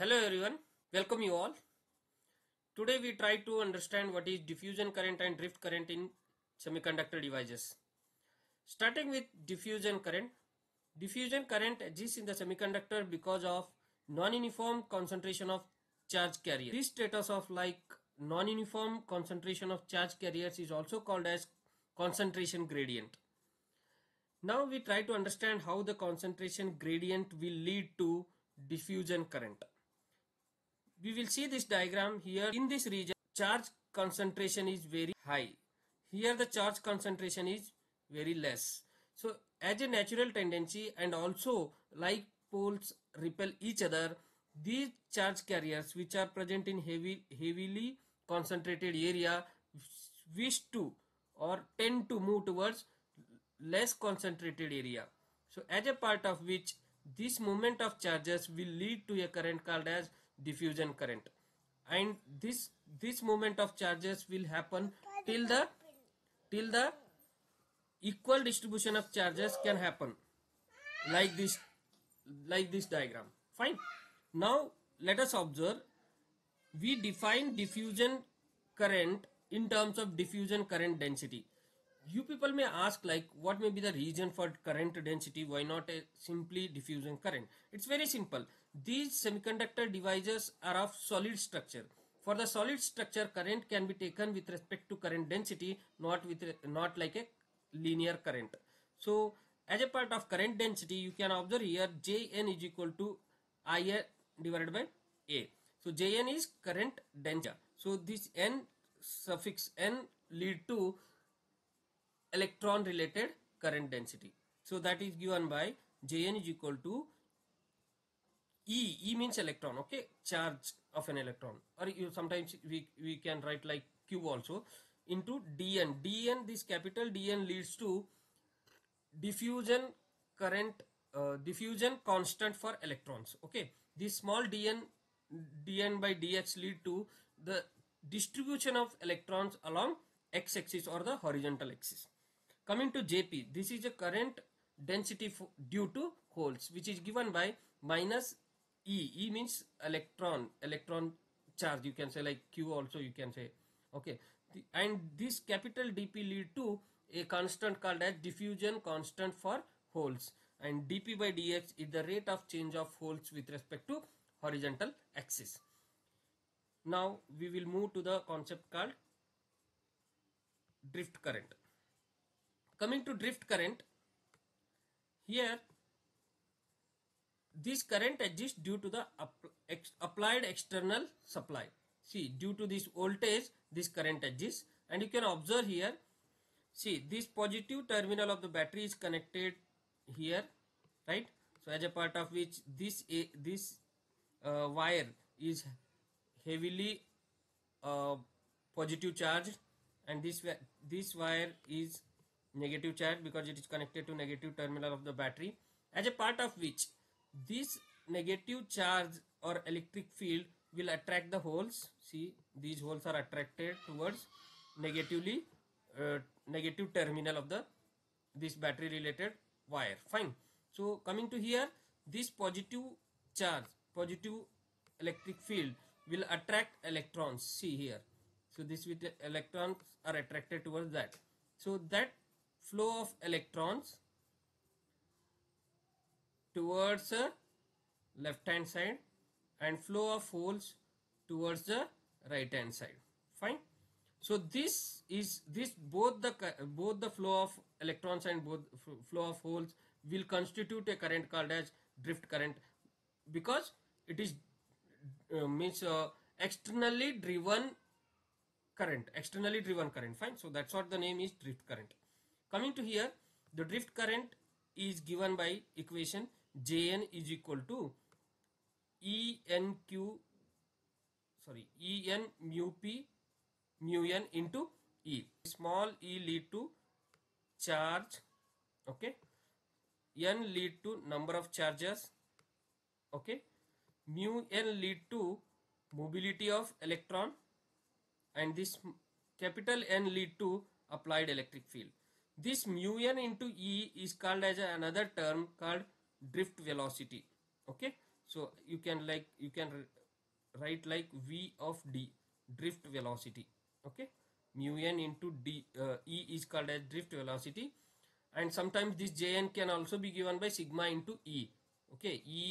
Hello everyone, welcome you all. Today we try to understand what is diffusion current and drift current in semiconductor devices. Starting with diffusion current. Diffusion current exists in the semiconductor because of non-uniform concentration of charge carrier. This status of like non-uniform concentration of charge carriers is also called as concentration gradient. Now we try to understand how the concentration gradient will lead to diffusion current. We will see this diagram here. In this region, charge concentration is very high. Here the charge concentration is very less. So as a natural tendency and also like poles repel each other, these charge carriers which are present in heavy, heavily concentrated area wish to or tend to move towards less concentrated area. So as a part of which this movement of charges will lead to a current called as diffusion current. And this this movement of charges will happen till the till the equal distribution of charges can happen. Like this like this diagram. Fine. Now let us observe. We define diffusion current in terms of diffusion current density. You people may ask like what may be the reason for current density? Why not a simply diffusion current? It's very simple these semiconductor devices are of solid structure. For the solid structure current can be taken with respect to current density not with not like a linear current. So as a part of current density you can observe here jn is equal to ia divided by a. So jn is current density so this n suffix n lead to electron related current density. So that is given by Jn is equal to E. E means electron, okay, charge of an electron. Or you sometimes we, we can write like Q also into Dn. Dn, this capital Dn leads to diffusion current, uh, diffusion constant for electrons. Okay, this small Dn, Dn by dx lead to the distribution of electrons along x-axis or the horizontal axis. Coming to Jp, this is a current density due to holes which is given by minus E. E means electron, electron charge you can say like Q also you can say. Okay. The, and this capital dP lead to a constant called as diffusion constant for holes and dP by dx is the rate of change of holes with respect to horizontal axis. Now we will move to the concept called drift current. Coming to drift current, here this current exists due to the applied external supply. See, due to this voltage, this current exists and you can observe here, see this positive terminal of the battery is connected here, right? So as a part of which this, this uh, wire is heavily uh, positive charged and this this wire is negative charge because it is connected to negative terminal of the battery as a part of which this negative charge or electric field will attract the holes. See these holes are attracted towards negatively uh, negative terminal of the this battery related wire. Fine. So coming to here this positive charge positive electric field will attract electrons. See here. So this with electrons are attracted towards that. So that flow of electrons towards the left hand side and flow of holes towards the right hand side. Fine? So this is this both the both the flow of electrons and both flow of holes will constitute a current called as drift current because it is uh, means uh, externally driven current externally driven current. Fine? So that's what the name is drift current. Coming to here the drift current is given by equation J N is equal to N Q sorry N mu P mu N into small e lead to charge okay N lead to number of charges okay mu N lead to mobility of electron and this capital N lead to applied electric field this mu N into e is called as another term called drift velocity. Okay. so you can like you can write like v of d drift velocity okay mu n into d uh, e is called as drift velocity and sometimes this jn can also be given by sigma into e okay e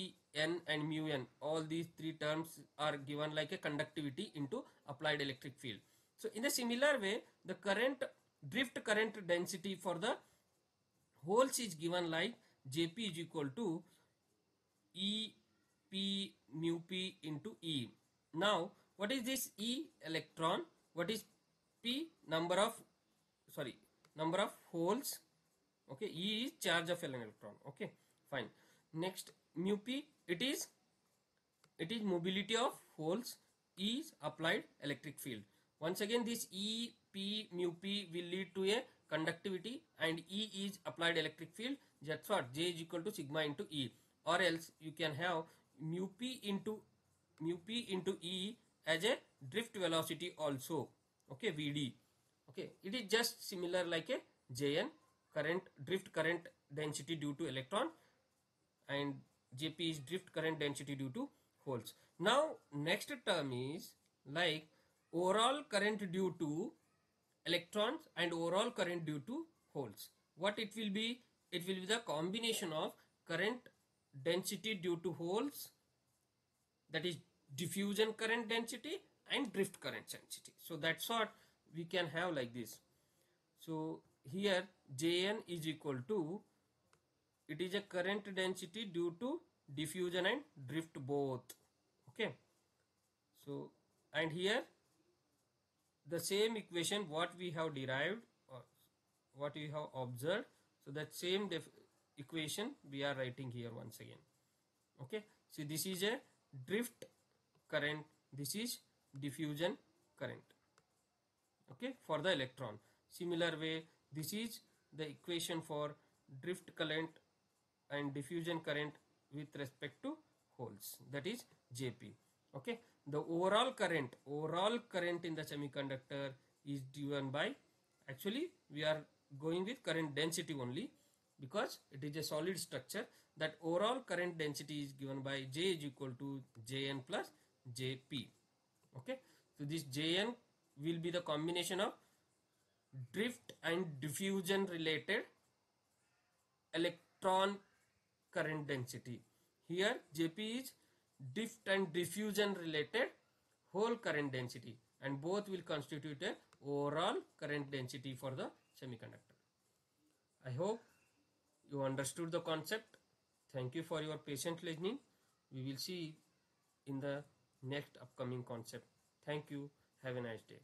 n and mu n all these three terms are given like a conductivity into applied electric field so in a similar way the current drift current density for the holes is given like jp is equal to e p mu p into e. Now what is this e electron? What is p? Number of sorry number of holes. Okay e is charge of an electron. Okay fine. Next mu p it is it is mobility of holes e is applied electric field. Once again this e p mu p will lead to a conductivity and e is applied electric field that's what j is equal to sigma into e. Or else you can have mu p into mu p into e as a drift velocity also. Okay vd okay it is just similar like a jn current drift current density due to electron and jp is drift current density due to holes. Now next term is like overall current due to electrons and overall current due to holes. What it will be it will be the combination of current density due to holes that is diffusion current density and drift current density. So that's what we can have like this. So here jn is equal to it is a current density due to diffusion and drift both. Okay. So and here the same equation what we have derived or what we have observed so that same equation we are writing here once again. Okay? So this is a drift current. This is diffusion current. Okay? For the electron. Similar way this is the equation for drift current and diffusion current with respect to holes. That is jp okay? The overall current overall current in the semiconductor is given by actually we are going with current density only because it is a solid structure that overall current density is given by j is equal to jn plus jp. Okay? So this jn will be the combination of drift and diffusion related electron current density. Here jp is drift and diffusion related hole current density and both will constitute a overall current density for the semiconductor. I hope you understood the concept. Thank you for your patient listening. We will see in the next upcoming concept. Thank you. Have a nice day